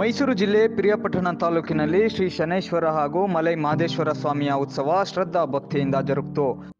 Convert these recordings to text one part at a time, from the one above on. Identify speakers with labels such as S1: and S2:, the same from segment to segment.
S1: ಮೈಸೂರು ಜಿಲ್ಲೆ ಪ್ರಿಯಪಟ್ಟಣ ತಾಲೂಕಿನಲ್ಲಿ ಶ್ರೀ ಶನೇಶ್ವರ ಹಾಗೂ ಮಲೈ ಮಾದೇಶ್ವರ ಸ್ವಾಮಿಯ ಉತ್ಸವ ಶ್ರದ್ಧಾ ಭಕ್ತಿಯಿಂದ ಜರುಗಿತು.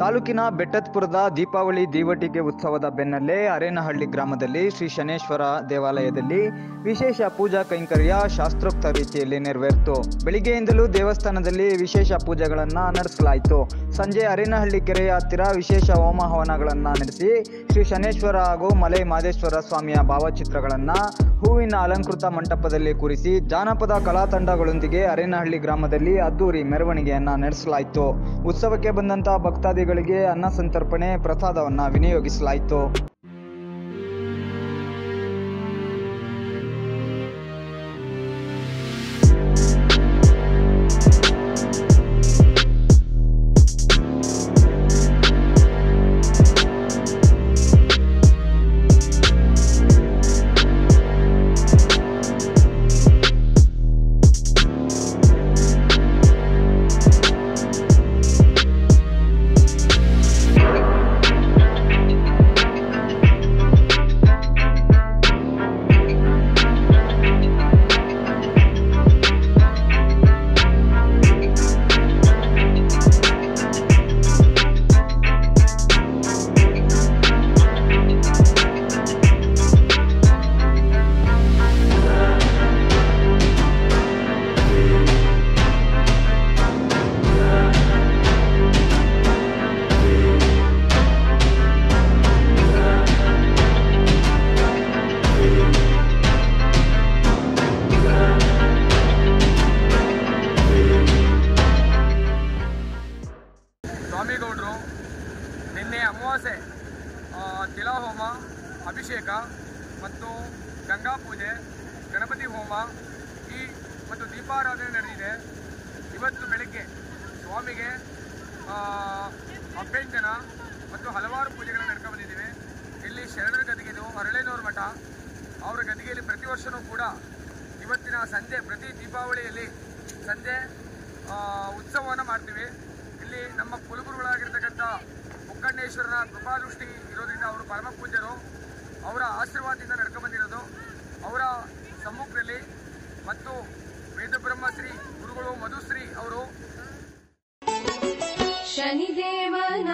S1: ತಾಲೂಕಿನ ಬೆಟ್ಟತ್ಪುರದ ದೀಪಾವಳಿ ದೀವಟಿಗೆ ಉತ್ಸವದ ಬೆನ್ನಲ್ಲೇ ಅರೇನಹಳ್ಳಿ ಗ್ರಾಮದಲ್ಲಿ ಶ್ರೀ ಶನೇಶ್ವರ ದೇವಾಲಯದಲ್ಲಿ ವಿಶೇಷ ಪೂಜಾ ಕೈಂಕರ್ಯ ಶಾಸ್ತ್ರೋಕ್ತ ರೀತಿಯಲ್ಲಿ ನೆರವೇರಿತು. ಬೆಳಿಗ್ಗೆಯಿಂದಲೂ ದೇವಸ್ಥಾನದಲ್ಲಿ ವಿಶೇಷ ಪೂಜೆಗಳನ್ನು ನಡೆಸಲಾಯಿತು. ಸಂಜೆ ಅರೇನಹಳ್ಳಿ ಕೆರೆಯ ಹತ್ತಿರ ವಿಶೇಷ ಹೋಮ ಹವನಗಳನ್ನು ನಡೆಸಿ ಶ್ರೀ ಶನೇಶ್ವರ ಹಾಗೂ ಮಲೈ ಮಾದೇಶ್ವರ ಸ್ವಾಮಿಯ ಭಾವಚಿತ್ರಗಳನ್ನು ಹೂವಿನ ಅಲಂಕೃತ ಮಂಟಪದಲ್ಲಿ ಕೂರಿಸಿ ಜಾನಪದ ಕಲಾ ತಂಡಗಳೊಂದಿಗೆ ಅರೇನಹಳ್ಳಿ ಗ್ರಾಮದಲ್ಲಿ ಅದ್ದೂರಿ ಮೆರವಣಿಗೆಯನ್ನ ನಡೆಸಲಾಯಿತು. ಉತ್ಸವಕ್ಕೆ ಬಂದಂತಹ ಭಕ್ತಾದಿಗಳಿಗೆ ಅನ್ನ ಸಂತರ್ಪಣೆ ಪ್ರಸಾದವನ್ನು ವಿನಿಯೋಗಿಸಲಾಯಿತು.
S2: ನಿನ್ನೆ ಅಮಾವಾಸ್ಯೆ ತಿಲಾಹೋಮ, ಅಭಿಷೇಕ ಮತ್ತು ಗಂಗಾ ಪೂಜೆ, ಗಣಪತಿ ಹೋಮ, ಈ ಮತ್ತು ದೀಪಾರಾಧನೆ ನಡೆದಿದೆ. ಇವತ್ತು ಬೆಳಗ್ಗೆ ಸ್ವಾಮಿಗೆ ಅಭ್ಯಂಜನ ಮತ್ತು ಹಲವಾರು ಪೂಜೆಗಳನ್ನು ನಡ್ಕೊಂಡು ಬಂದಿದ್ದೀವಿ. ಇಲ್ಲಿ ಶರಣರ ಗದಿಗೆದು ಹರಳೇನೂರು ಮಠ, ಅವರ ಗದಿಗೆಯಲ್ಲಿ ಪ್ರತಿ ವರ್ಷವೂ ಕೂಡ ಇವತ್ತಿನ ಸಂಜೆ, ಪ್ರತಿ ದೀಪಾವಳಿಯಲ್ಲಿ ಸಂಜೆ ಉತ್ಸವವನ್ನು ಮಾಡ್ತೀವಿ. ಇಲ್ಲಿ ನಮ್ಮ ಕುಲಗುರುಗಳಾಗಿರ್ತಕ್ಕಂಥ ಮುಕ್ಕಣ್ಣೇಶ್ವರನ ಕೃಪಾದೃಷ್ಟಿ ಇರೋದ್ರಿಂದ ಅವರು ಪರಮ ಪೂಜ್ಯರು ಅವರ ಆಶೀರ್ವಾದದಿಂದ ನಡ್ಕೊಂಡ್ಬಂದಿರೋದು ಅವರ ಸಮ್ಮುಖದಲ್ಲಿ ಮತ್ತು ವೇದಬ್ರಹ್ಮಶ್ರೀ, ಗುರುಗಳು ಮಧುಶ್ರೀ ಅವರು.
S3: ಶನಿದೇವನ